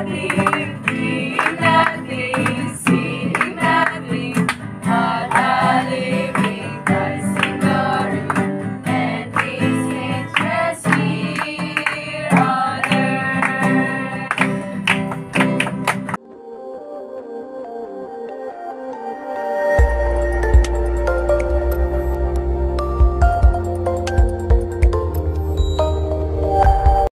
Happy